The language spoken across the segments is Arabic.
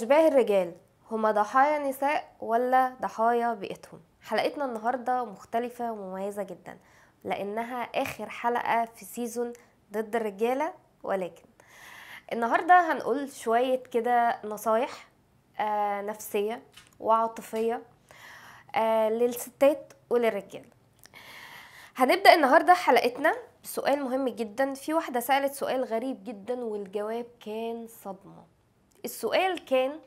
أشباه الرجال هما ضحايا نساء ولا ضحايا بيئتهم؟ حلقتنا النهاردة مختلفة ومميزة جدا لأنها آخر حلقة في سيزون ضد الرجالة ولكن النهاردة هنقول شوية كده نصايح آه نفسية وعاطفية آه للستات وللرجال. هنبدأ النهاردة حلقتنا بسؤال مهم جدا. في واحدة سألت سؤال غريب جدا والجواب كان صدمة. السؤال كان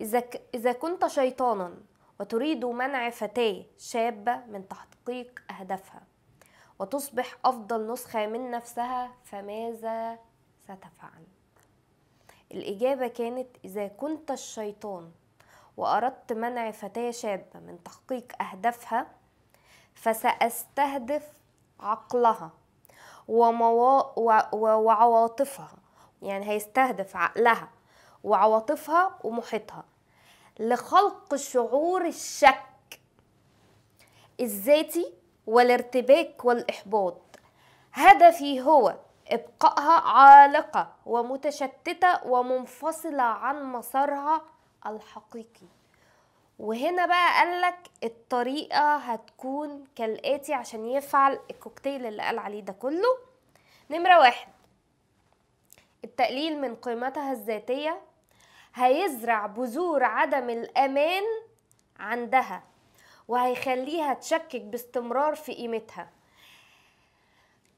إذا, ك... إذا كنت شيطانا وتريد منع فتاة شابة من تحقيق أهدافها وتصبح أفضل نسخة من نفسها فماذا ستفعل؟ الإجابة كانت إذا كنت الشيطان وأردت منع فتاة شابة من تحقيق أهدافها فسأستهدف عقلها وموا... و... وعواطفها يعني هيستهدف عقلها وعواطفها ومحيطها لخلق شعور الشك الذاتي والارتباك والإحباط. هدفي هو إبقائها عالقة ومتشتتة ومنفصلة عن مسارها الحقيقي. وهنا بقى قالك الطريقة هتكون كالآتي عشان يفعل الكوكتيل اللي قال عليه ده كله. نمرة واحد. التقليل من قيمتها الذاتية هيزرع بذور عدم الأمان عندها وهيخليها تشكك باستمرار في قيمتها.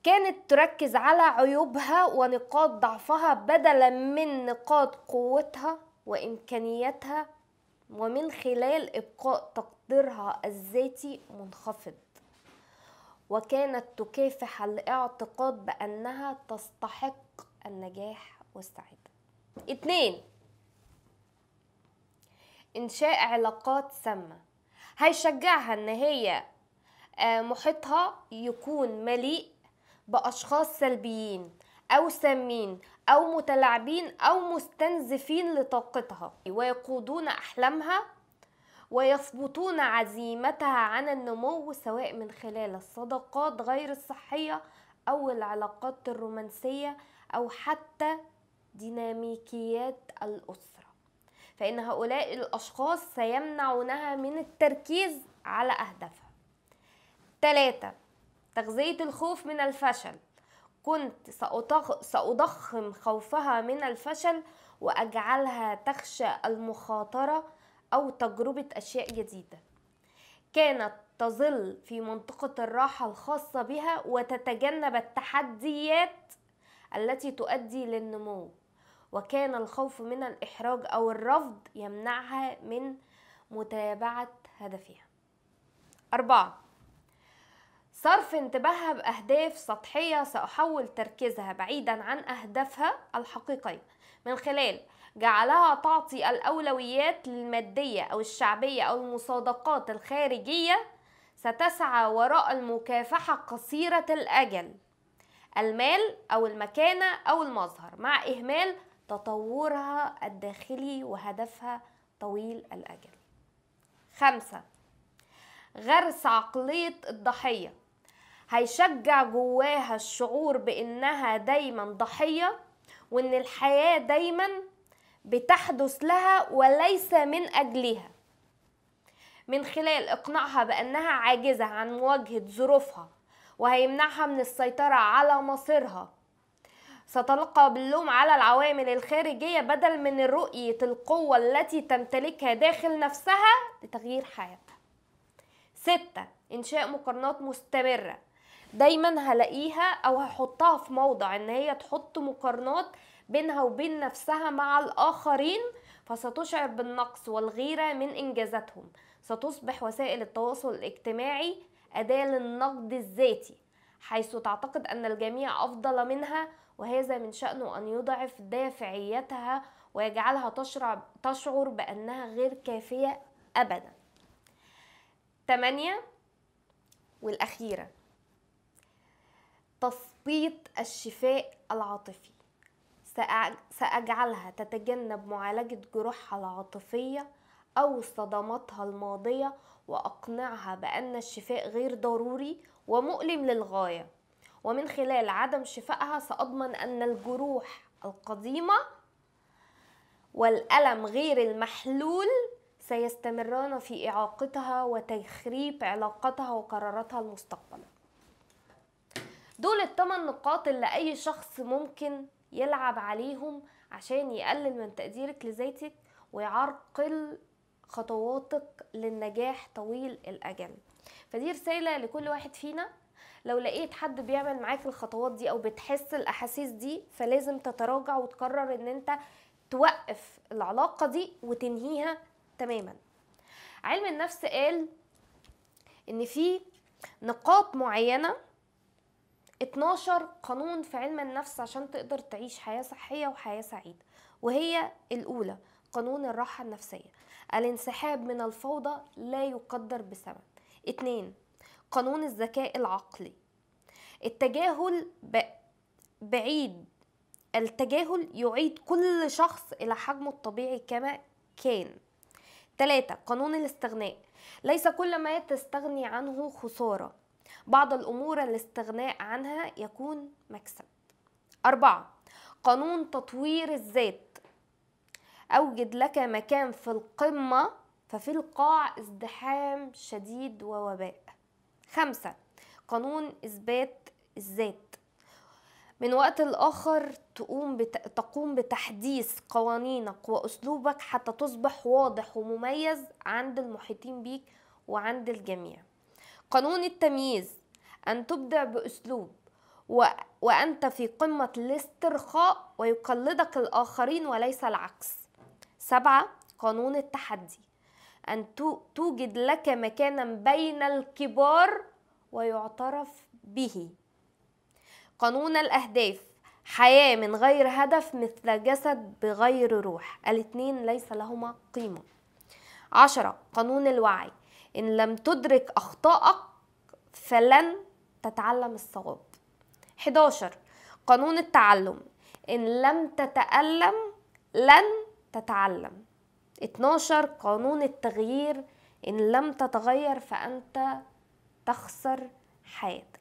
كانت تركز على عيوبها ونقاط ضعفها بدلا من نقاط قوتها وإمكانياتها ومن خلال إبقاء تقديرها الذاتي منخفض. وكانت تكافح الاعتقاد بأنها تستحق النجاح والسعادة. اتنين إنشاء علاقات سامة. هيشجعها إن هي محيطها يكون مليء بأشخاص سلبيين أو سامين أو متلاعبين أو مستنزفين لطاقتها. ويقودون أحلامها ويثبتون عزيمتها عن النمو سواء من خلال الصداقات غير الصحية أو العلاقات الرومانسية أو حتى ديناميكيات الأسرة. فإن هؤلاء الأشخاص سيمنعونها من التركيز على أهدافها. ثلاثة تغذية الخوف من الفشل. كنت سأضخم خوفها من الفشل وأجعلها تخشى المخاطرة أو تجربة أشياء جديدة. كانت تظل في منطقة الراحة الخاصة بها وتتجنب التحديات التي تؤدي للنمو. وكان الخوف من الإحراج أو الرفض يمنعها من متابعة هدفها. أربعة. صرف انتباهها بأهداف سطحية سأحول تركيزها بعيدا عن أهدافها الحقيقية. من خلال جعلها تعطي الأولويات للمادية أو الشعبية أو المصادقات الخارجية. ستسعى وراء المكافحة قصيرة الأجل. المال أو المكانة أو المظهر مع إهمال تطورها الداخلي وهدفها طويل الأجل. خمسة غرس عقلية الضحية. هيشجع جواها الشعور بإنها دايما ضحية وإن الحياة دايما بتحدث لها وليس من أجلها. من خلال إقناعها بأنها عاجزة عن مواجهة ظروفها. وهيمنعها من السيطرة على مصيرها. ستلقى باللوم على العوامل الخارجية بدل من رؤية القوة التي تمتلكها داخل نفسها لتغيير حياتها. ستة إنشاء مقارنات مستمرة. دايما هلاقيها أو هحطها في موضع إن هي تحط مقارنات بينها وبين نفسها مع الآخرين فستشعر بالنقص والغيرة من إنجازاتهم. ستصبح وسائل التواصل الاجتماعي أداة للنقد الذاتي حيث تعتقد أن الجميع أفضل منها وهذا من شأنه أن يضعف دافعيتها ويجعلها تشعر بأنها غير كافية ابدا. 8 والأخيرة تثبيط الشفاء العاطفي. سأجعلها تتجنب معالجة جروحها العاطفية أو صدماتها الماضية وأقنعها بأن الشفاء غير ضروري ومؤلم للغاية. ومن خلال عدم شفائها سأضمن أن الجروح القديمة والألم غير المحلول سيستمران في إعاقتها وتخريب علاقتها وقراراتها المستقبلية. دول الثمان نقاط اللي أي شخص ممكن يلعب عليهم عشان يقلل من تقديرك لذاتك ويعرقل خطواتك للنجاح طويل الأجل. فدي رسالة لكل واحد فينا. لو لقيت حد بيعمل معاك الخطوات دي أو بتحس الأحاسيس دي فلازم تتراجع وتقرر إن أنت توقف العلاقة دي وتنهيها تماما. علم النفس قال إن في نقاط معينة 12 قانون في علم النفس عشان تقدر تعيش حياة صحية وحياة سعيدة وهي الأولى قانون الراحة النفسية. الانسحاب من الفوضى لا يقدر بسبب. اتنين قانون الذكاء العقلي. التجاهل بعيد. التجاهل يعيد كل شخص إلى حجمه الطبيعي كما كان. ثلاثة قانون الاستغناء. ليس كل ما تستغني عنه خسارة. بعض الأمور الاستغناء عنها يكون مكسب. أربعة قانون تطوير الذات. أوجد لك مكان في القمة ففي القاع ازدحام شديد ووباء. خمسة قانون إثبات الذات. من وقت لآخر تقوم بت... تقوم بتحديث قوانينك وأسلوبك حتى تصبح واضح ومميز عند المحيطين بيك وعند الجميع. قانون التمييز أن تبدع بأسلوب و... وأنت في قمة الاسترخاء ويقلدك الآخرين وليس العكس. سبعة قانون التحدي. أن توجد لك مكانا بين الكبار ويعترف به. قانون الأهداف. حياة من غير هدف مثل جسد بغير روح. الاتنين ليس لهما قيمة. عشرة قانون الوعي. إن لم تدرك أخطائك فلن تتعلم الصواب. 11 قانون التعلم. إن لم تتألم لن تتعلم. 12 قانون التغيير إن لم تتغير فأنت تخسر حياتك.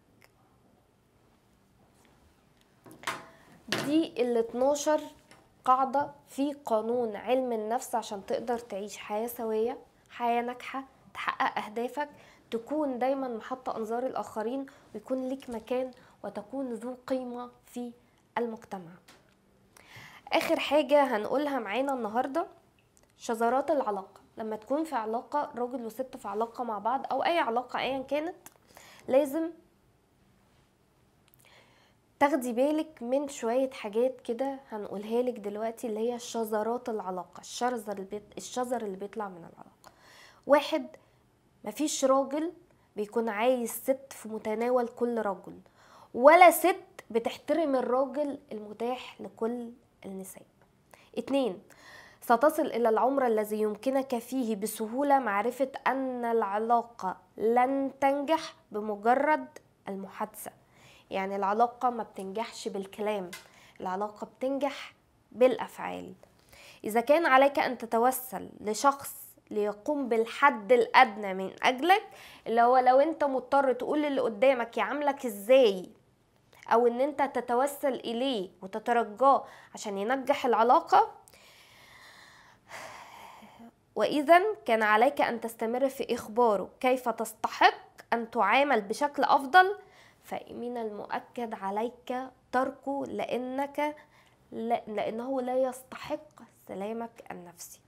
دي ال 12 قاعدة في قانون علم النفس عشان تقدر تعيش حياة سوية حياة ناجحة تحقق أهدافك تكون دايما محط أنظار الآخرين ويكون لك مكان وتكون ذو قيمة في المجتمع. آخر حاجة هنقولها معانا النهاردة شذرات العلاقة. لما تكون في علاقة راجل وست في علاقة مع بعض أو أي علاقة أيا كانت لازم تاخدي بالك من شوية حاجات كده هنقولها لك دلوقتي اللي هي شذرات العلاقة الشذر اللي, بيط... الشذر اللي بيطلع من العلاقة. واحد مفيش راجل بيكون عايز ست في متناول كل رجل ولا ست بتحترم الراجل المتاح لكل النساء. اتنين ستصل إلى العمر الذي يمكنك فيه بسهولة معرفة أن العلاقة لن تنجح بمجرد المحادثة. يعني العلاقة ما بتنجحش بالكلام العلاقة بتنجح بالأفعال. إذا كان عليك أن تتوسل لشخص ليقوم بالحد الأدنى من أجلك اللي هو لو أنت مضطر تقول للي قدامك يعاملك إزاي؟ أو أن أنت تتوسل إليه وتترجاه عشان ينجح العلاقة وإذا كان عليك أن تستمر في إخباره كيف تستحق أن تعامل بشكل أفضل فمن المؤكد عليك تركه لأنك لأنه لا يستحق سلامك النفسي.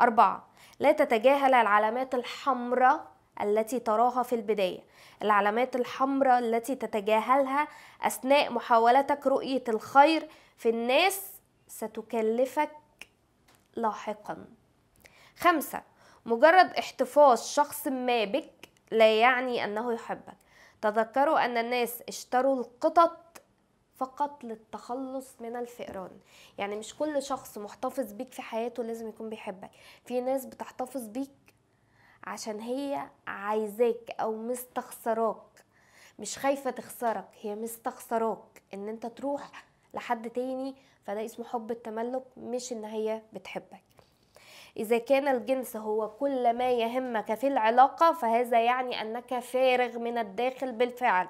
أربعة لا تتجاهل العلامات الحمراء التي تراها في البداية. العلامات الحمراء التي تتجاهلها أثناء محاولتك رؤية الخير في الناس ستكلفك لاحقا. خمسة مجرد احتفاظ شخص ما بك لا يعني أنه يحبك. تذكروا أن الناس اشتروا القطط فقط للتخلص من الفئران. يعني مش كل شخص محتفظ بيك في حياته لازم يكون بيحبك. في ناس بتحتفظ بيك عشان هي عايزاك أو مستخسراك. مش خايفة تخسرك هي مستخسراك إن أنت تروح لحد تاني فده اسمه حب التملك مش إن هي بتحبك. إذا كان الجنس هو كل ما يهمك في العلاقة فهذا يعني أنك فارغ من الداخل بالفعل.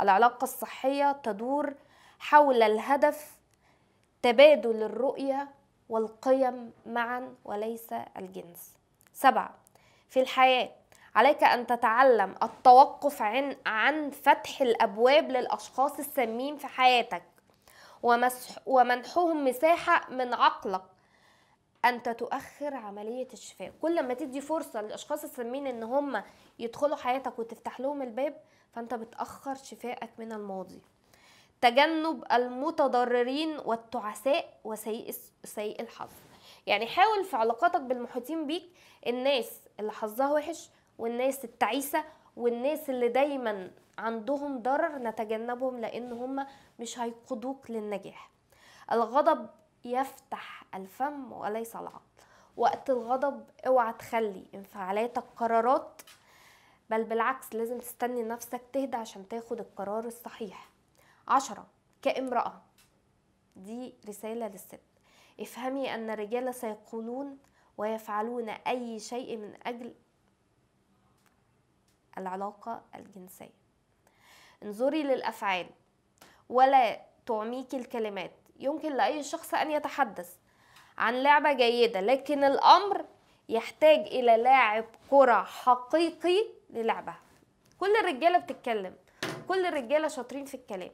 العلاقة الصحية تدور حول الهدف تبادل الرؤية والقيم معا وليس الجنس. سبعة في الحياة. عليك أن تتعلم التوقف عن عن فتح الأبواب للأشخاص السامين في حياتك. ومسح ومنحهم مساحة من عقلك أنت تؤخر عملية الشفاء. كل ما تدي فرصة للأشخاص السامين إن هم يدخلوا حياتك وتفتح لهم الباب فأنت بتأخر شفائك من الماضي. تجنب المتضررين والتعساء وسيء سيء الحظ. يعني حاول في علاقاتك بالمحيطين بيك الناس اللي حظها وحش والناس التعيسة والناس اللي دايما عندهم ضرر نتجنبهم لأن هم مش هيقودوك للنجاح. الغضب يفتح الفم وليس العقل. وقت الغضب اوعى تخلي انفعالاتك قرارات بل بالعكس لازم تستني نفسك تهدى عشان تاخد القرار الصحيح. عشرة كامرأة. دي رسالة للست. افهمي أن الرجال سيقولون ويفعلون أي شيء من أجل العلاقة الجنسية. انظري للأفعال ولا تعميك الكلمات. يمكن لأي شخص أن يتحدث عن لعبة جيدة لكن الأمر يحتاج إلى لاعب كرة حقيقي للعبها كل الرجالة بتتكلم كل الرجالة شاطرين في الكلام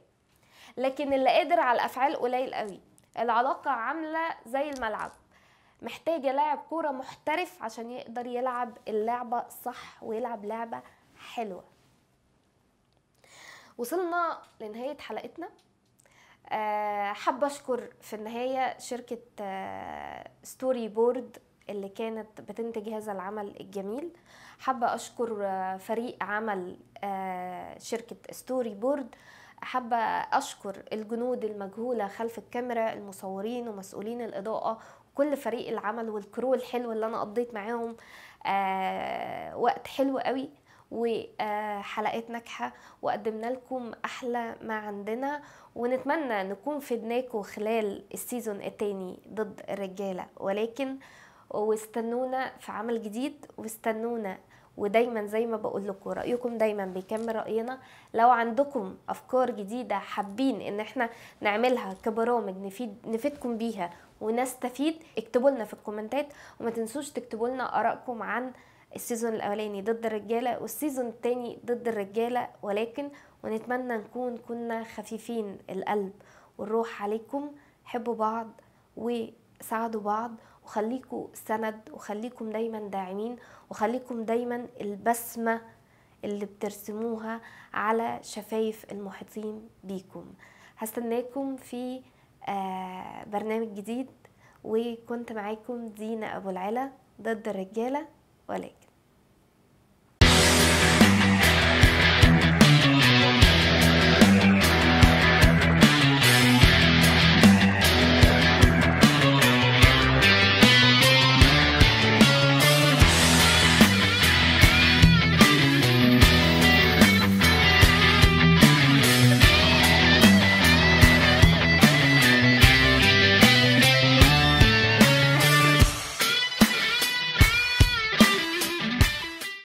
لكن اللي قادر على الأفعال قليل قوي. العلاقة عاملة زي الملعب. محتاجة لاعب كورة محترف عشان يقدر يلعب اللعبة صح ويلعب لعبة حلوة. وصلنا لنهاية حلقتنا. أه حابة أشكر في النهاية شركة أه Story Board اللي كانت بتنتج هذا العمل الجميل. حابة أشكر أه فريق عمل شركة Story Board. حابة أشكر الجنود المجهولة خلف الكاميرا المصورين ومسؤولين الإضاءة كل فريق العمل وال crew الحلو اللي أنا قضيت معاهم آه وقت حلو قوي وحلقات ناجحة وقدمنا لكم أحلى ما عندنا ونتمنى نكون فدناكم خلال ال season التاني ضد الرجالة. ولكن واستنونا في عمل جديد واستنونا ودايما زي ما بقول لكم رأيكم دايما بيكمل رأينا. لو عندكم أفكار جديدة حابين إن إحنا نعملها كبرامج نفيد نفيدكم بيها ونستفيد اكتبوا لنا في الكومنتات. وما تنسوش تكتبوا لنا آرائكم عن ال season الأولاني ضد الرجالة وال season الثاني ضد الرجالة. ولكن ونتمنى نكون كنا خفيفين القلب والروح عليكم. حبوا بعض وساعدوا بعض وخليكم سند وخليكم دايما داعمين وخليكم دايما البسمة اللي بترسموها على شفايف المحيطين بيكم. هستناكم في برنامج جديد وكنت معاكم دينا أبو العلا ضد الرجالة ولكن.